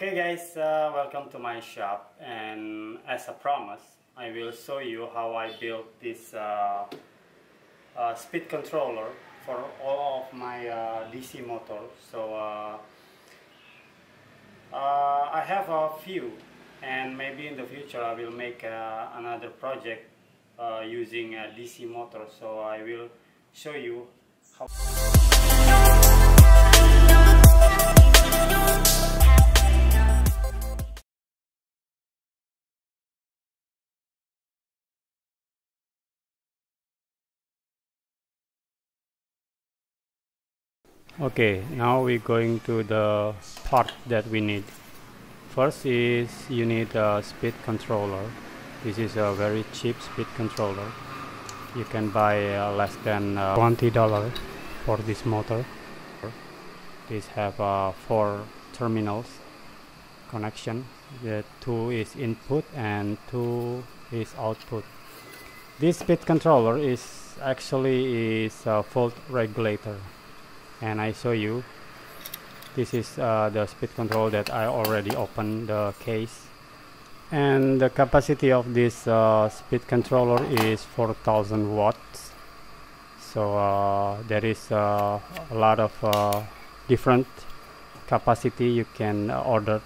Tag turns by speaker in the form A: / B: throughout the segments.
A: Okay guys, uh, welcome to my shop and as a promise I will show you how I built this uh, uh, speed controller for all of my uh, DC motors. So uh, uh, I have a few and maybe in the future I will make another project using a DC motor so I will show you how okay now we're going to the part that we need. First is you need a speed controller. This is a very cheap speed controller. You can buy uh, less than uh, 20 dollar for this motor. This have uh, four terminals connection. The two is input and two is output. This speed controller is actually is a volt regulator and I show you. This is uh, the speed control that I already opened the case. And the capacity of this uh, speed controller is 4000 watts. So uh, there is uh, a lot of uh, different capacity you can order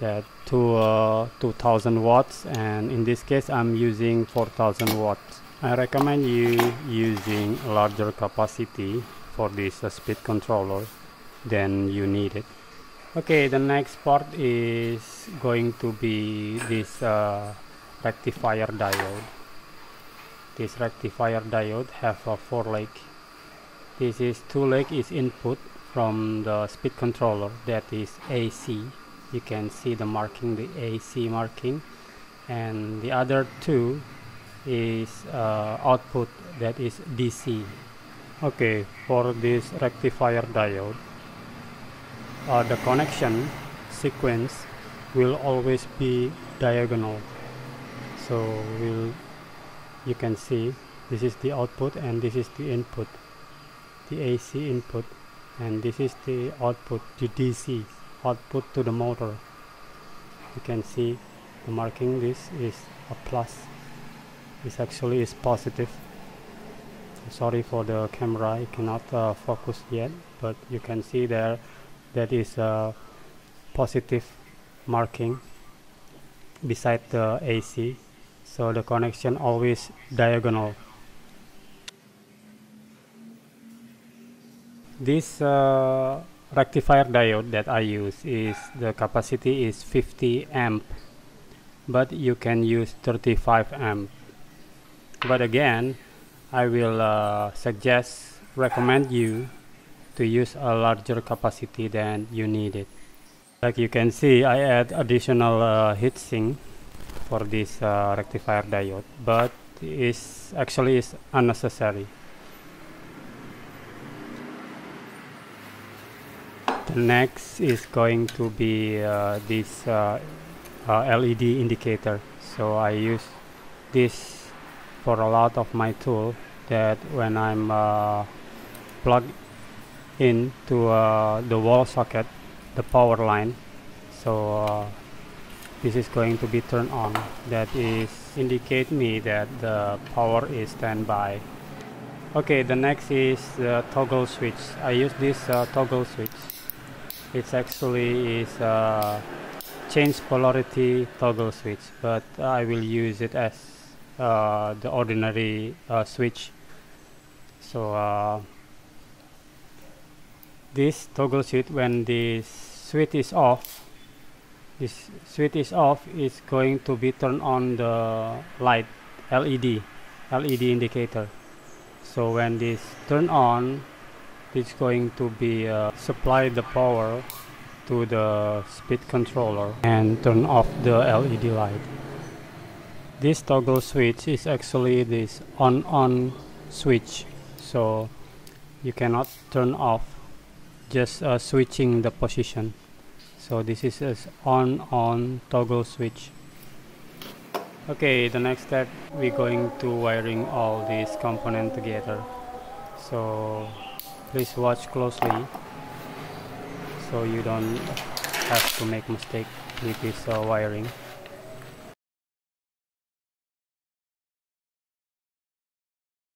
A: that to uh, 2000 watts. And in this case I'm using 4000 watts. I recommend you using larger capacity for this uh, speed controller then you need it. Okay the next part is going to be this uh, rectifier diode. This rectifier diode have a four leg. This is two leg is input from the speed controller that is AC you can see the marking the AC marking. And the other two is uh, output that is DC okay for this rectifier diode uh, the connection sequence will always be diagonal. So we'll you can see this is the output and this is the input. The AC input and this is the output the DC output to the motor. You can see the marking this is a plus. This actually is positive sorry for the camera I cannot uh, focus yet but you can see there that is a positive marking beside the AC so the connection always diagonal. This uh, rectifier diode that I use is the capacity is 50 amp but you can use 35 amp. But again I will uh, suggest recommend you to use a larger capacity than you need it. Like you can see I add additional uh, heatsink for this uh, rectifier diode but is actually is unnecessary. The next is going to be uh, this uh, uh, LED indicator. So I use this for a lot of my tool that when I'm uh, plugged into uh, the wall socket the power line so uh, this is going to be turned on. That is indicate me that the power is standby. Okay the next is the toggle switch. I use this uh, toggle switch. It's actually is uh, change polarity toggle switch but I will use it as uh, the ordinary uh, switch. So uh, this toggle switch when the switch is off this switch is off is going to be turned on the light LED LED indicator. So when this turn on it's going to be uh, supply the power to the speed controller and turn off the LED light this toggle switch is actually this on on switch. So you cannot turn off just uh, switching the position. So this is a on on toggle switch. Okay the next step we're going to wiring all these components together. So please watch closely so you don't have to make mistake with this uh, wiring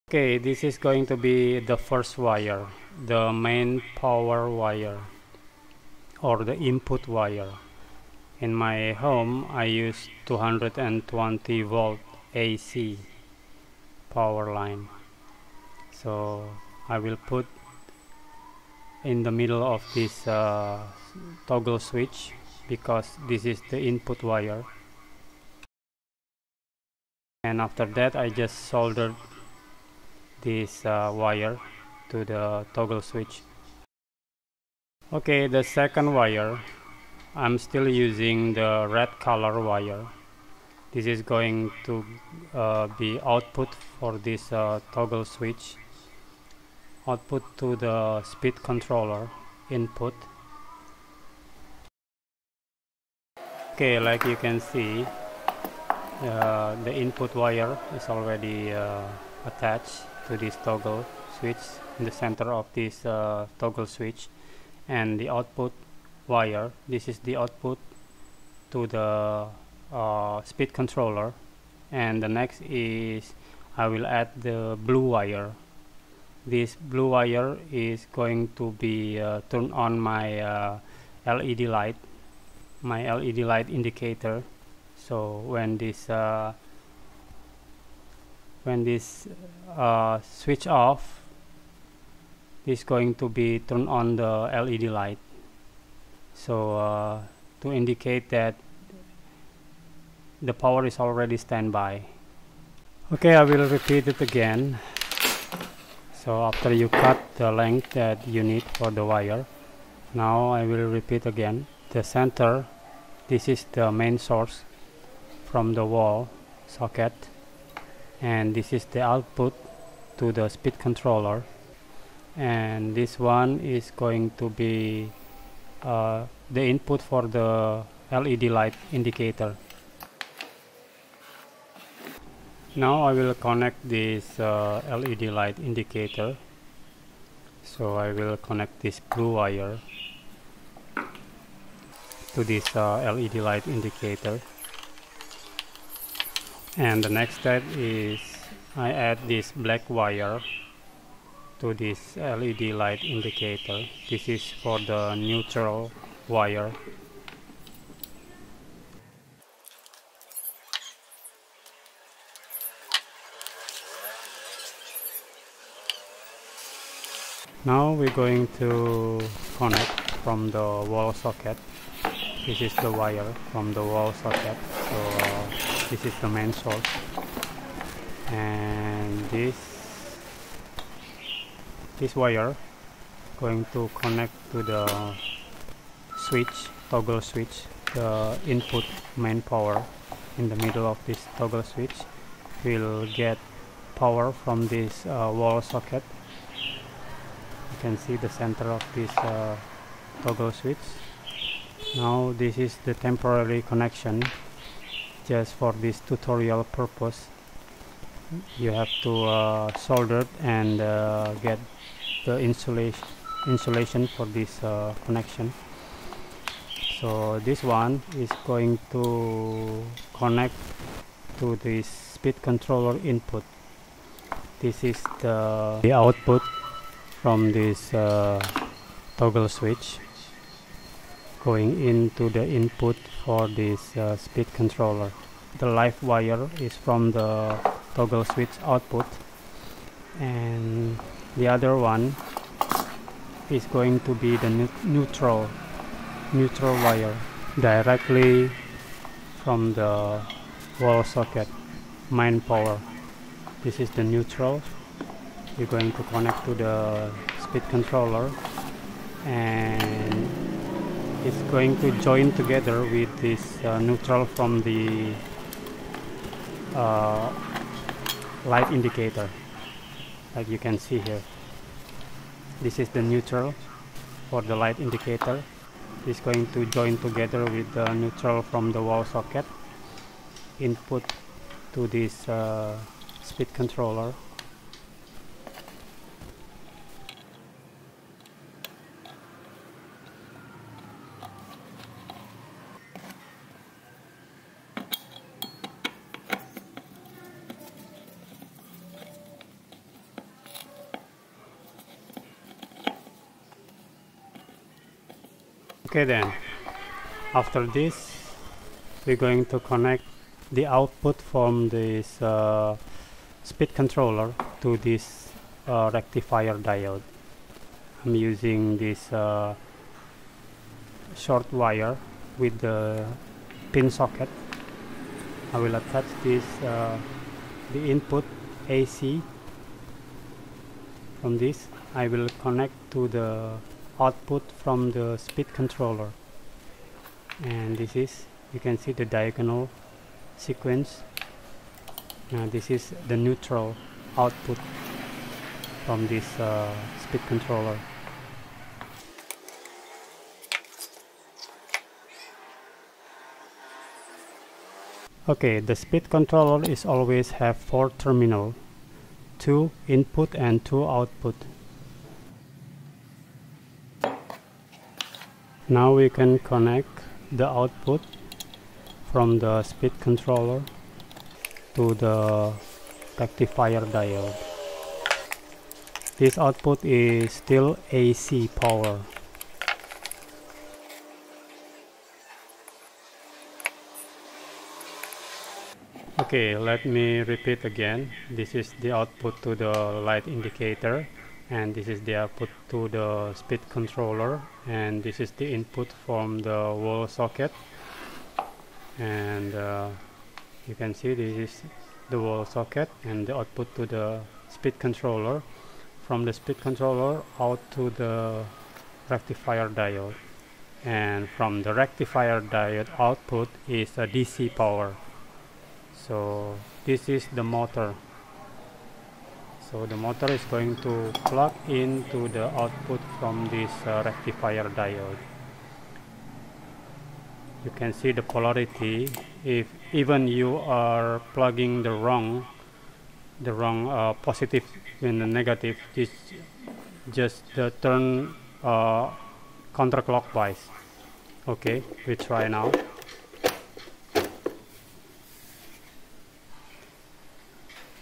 A: okay this is going to be the first wire the main power wire or the input wire. In my home I use 220 volt AC power line. So I will put in the middle of this uh, toggle switch because this is the input wire. And after that I just soldered this uh, wire to the toggle switch. Okay the second wire I'm still using the red color wire. This is going to uh, be output for this uh, toggle switch. Output to the speed controller input. Okay like you can see uh, the input wire is already uh, attached to this toggle switch in the center of this uh, toggle switch and the output wire. This is the output to the uh, speed controller. And the next is I will add the blue wire. This blue wire is going to be uh, turn on my uh, LED light my LED light indicator. So when this uh, when this uh, switch off is going to be turned on the LED light. So uh, to indicate that the power is already standby. Okay I will repeat it again. So after you cut the length that you need for the wire now I will repeat again. The center this is the main source from the wall socket and this is the output to the speed controller. And this one is going to be uh, the input for the LED light indicator. Now I will connect this uh, LED light indicator. So I will connect this blue wire to this uh, LED light indicator and the next step is I add this black wire to this LED light indicator. This is for the neutral wire. Now we're going to connect from the wall socket. This is the wire from the wall socket. So uh, this is the main source and this this wire going to connect to the switch toggle switch the input main power in the middle of this toggle switch will get power from this uh, wall socket. You can see the center of this uh, toggle switch. Now this is the temporary connection just for this tutorial purpose. You have to uh, solder and uh, get the insulation insulation for this uh, connection. So this one is going to connect to this speed controller input. This is the, the output from this uh, toggle switch going into the input for this uh, speed controller. The live wire is from the toggle switch output. And the other one is going to be the neutral neutral wire directly from the wall socket main power. This is the neutral. You're going to connect to the speed controller. And it's going to join together with this uh, neutral from the uh, light indicator like you can see here. This is the neutral for the light indicator. Is going to join together with the neutral from the wall socket. Input to this uh, speed controller okay then. After this we're going to connect the output from this uh, speed controller to this uh, rectifier diode. I'm using this uh, short wire with the pin socket. I will attach this uh, the input AC from this I will connect to the output from the speed controller. And this is you can see the diagonal sequence. Now this is the neutral output from this uh, speed controller. Okay the speed controller is always have four terminal two input and two output now we can connect the output from the speed controller to the rectifier diode. This output is still AC power. Okay let me repeat again. This is the output to the light indicator and this is the output to the speed controller and this is the input from the wall socket. And uh, you can see this is the wall socket and the output to the speed controller. From the speed controller out to the rectifier diode. And from the rectifier diode output is a DC power. So this is the motor so the motor is going to plug into the output from this uh, rectifier diode. You can see the polarity. If even you are plugging the wrong the wrong uh, positive and the negative this just the turn uh, counterclockwise. Okay we try now.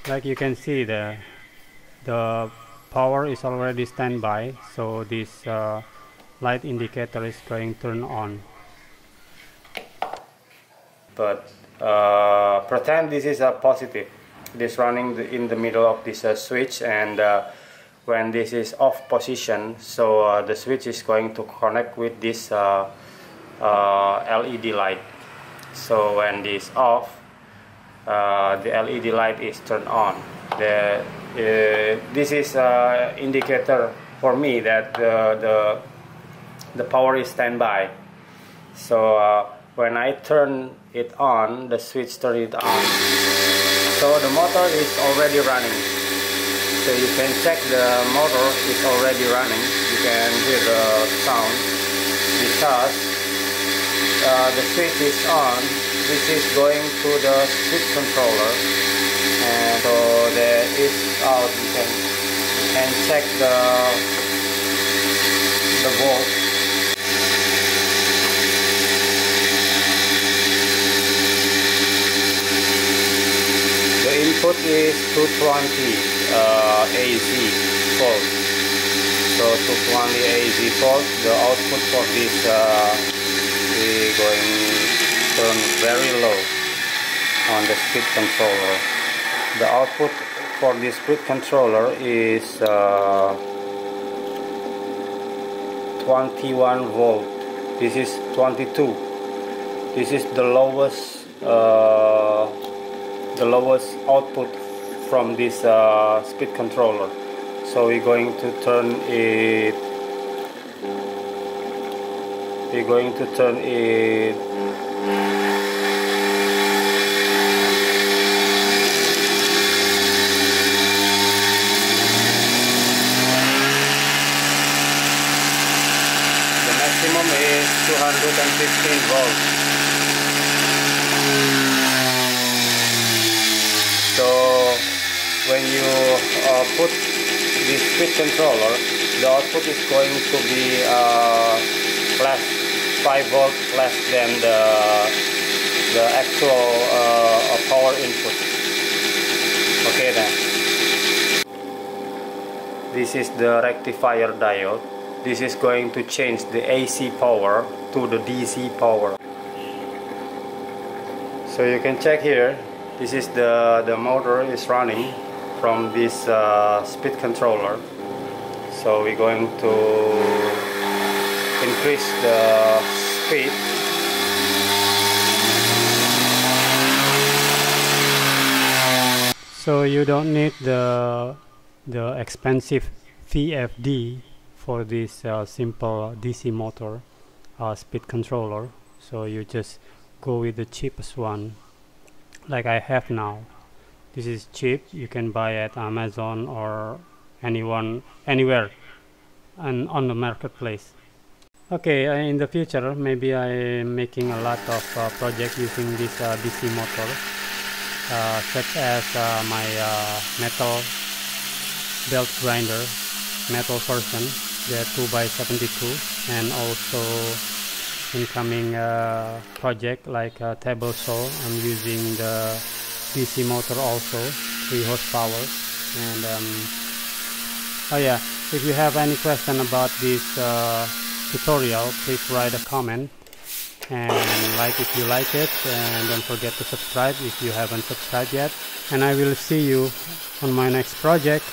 A: Like you can see the the power is already standby so this uh, light indicator is going to turn on. But uh, pretend this is a positive. This running in the middle of this uh, switch and uh, when this is off position so uh, the switch is going to connect with this uh, LED light. So when this off the LED light is turned on the uh, this is uh, indicator for me that the, the, the power is standby. So uh, when I turn it on, the switch turn it on. So the motor is already running. So you can check the motor is already running. You can hear the sound because uh, the switch is on. This is going to the switch controller. And so there is out. You can you can check the the volt the input is 220 uh, AC volt so 220 AC volt the output for this uh, is going turn very low on the speed controller. The output for this speed controller is uh, 21 volt. This is 22 this is the lowest uh, the lowest output from this uh, speed controller. So we're going to turn it we're going to turn it maximum is 215 volts. So when you uh, put this speed controller the output is going to be uh, less 5 volts less than the the actual uh, power input. Okay then. This is the rectifier diode. This is going to change the AC power to the DC power. So you can check here. This is the the motor is running from this uh, speed controller. So we're going to increase the speed. So you don't need the the expensive VFD for this uh, simple DC motor uh, speed controller. So you just go with the cheapest one like I have now. This is cheap. You can buy at Amazon or anyone anywhere and on the marketplace okay uh, in the future maybe I'm making a lot of uh, project using this uh, DC motor uh, such as uh, my uh, metal belt grinder metal version the 2x72 and also incoming project like table saw. I'm using the DC motor also 3 horsepower and um, oh yeah if you have any question about this uh, tutorial please write a comment and like if you like it and don't forget to subscribe if you haven't subscribed yet. And I will see you on my next project